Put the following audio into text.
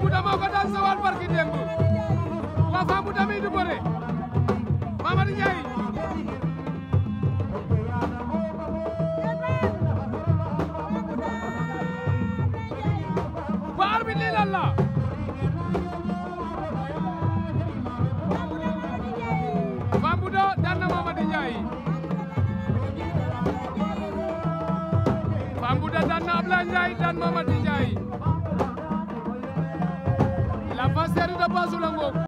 Fambouda moo ko daan sawal barki démb waa Fambouda mi du bëre Mamadou Ndiaye ba arbitre lii lan la Fambouda daan na Mamadou Ndiaye Fambouda daan na Ablaye Ndiaye daan Mamadou mas fasɛri de bazulango